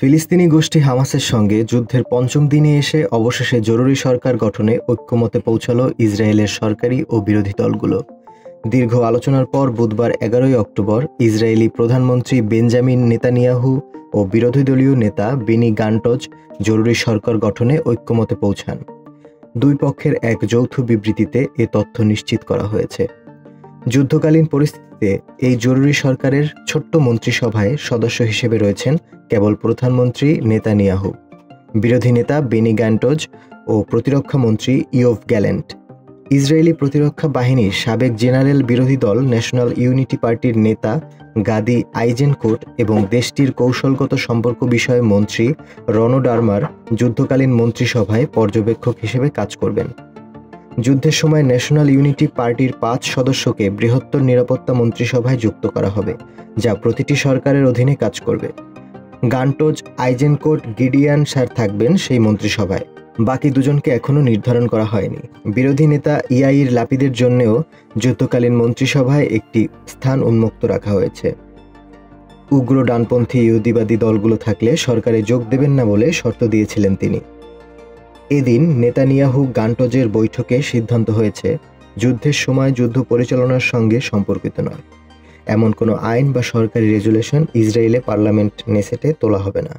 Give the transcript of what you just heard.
ফিলিস্তিনি গোষ্ঠী হামাসের সঙ্গে যুদ্ধের পঞ্চম দিনে এসে অবশেষে জরুরি সরকার গঠনে ঐক্যমতে পৌঁছালো ইসরায়েলের সরকারি ও বিরোধী দলগুলো। দীর্ঘ আলোচনার পর বুধবার এগারোই অক্টোবর ইসরায়েলি প্রধানমন্ত্রী বেঞ্জামিন নেতানিয়াহু ও বিরোধী দলীয় নেতা বেনি গান্টজ জরুরি সরকার গঠনে ঐক্যমতে পৌঁছান। দুই পক্ষের এক যৌথ বিবৃতিতে এ তথ্য নিশ্চিত করা হয়েছে। যুদ্ধকালীন পরিস্থিতিতে এই জরুরি সরকারের ছোট্ট মন্ত্রিসভায় সদস্য হিসেবে রয়েছেন কেবল প্রধানমন্ত্রী নেতানিয়াহু, বিরোধী নেতা বেনি গ্যান্টোজ ও প্রতিরক্ষা মন্ত্রী ইয়োভ গ্যালেন্ট। ইসরায়েলি প্রতিরক্ষা বাহিনীর সাবেক জেনারেল বিরোধী দল ন্যাশনাল ইউনিটি পার্টির নেতা গাদি আইজেনকোট এবং দেশটির কৌশলগত সম্পর্ক বিষয়ে মন্ত্রী রনো ডারমার যুদ্ধকালীন মন্ত্রিসভায় পর্যবেক্ষক হিসেবে কাজ করবেন। যুদ্ধের সময় ন্যাশনাল ইউনিটি পার্টির পাঁচ সদস্যকে বৃহত্তর নিরাপত্তা মন্ত্রিসভায় যুক্ত করা হবে, যা প্রতিটি সরকারের অধীনে কাজ করবে। গান্টোজ, আইজেনকোট, গিডিয়ান স্যার থাকবেন সেই মন্ত্রিসভায়। বাকি দুজনকে এখনও নির্ধারণ করা হয়নি। বিরোধী নেতা ইয়াইর লাপিদের জন্যেও যুদ্ধকালীন মন্ত্রিসভায় একটি স্থান উন্মুক্ত রাখা হয়েছে। উগ্র ডানপন্থী ইহুদিবাদী দলগুলো থাকলে সরকারে যোগ দেবেন না বলে শর্ত দিয়েছিলেন তিনি। এদিন নেতানিয়াহু গান্টজের বৈঠকে সিদ্ধান্ত হয়েছে, যুদ্ধের সময় যুদ্ধ পরিচালনার সঙ্গে সম্পর্কিত নয়। এমন কোনো আইন বা সরকারি রেজুলেশন ইসরায়েলে পার্লামেন্ট নেসেটে তোলা হবে না।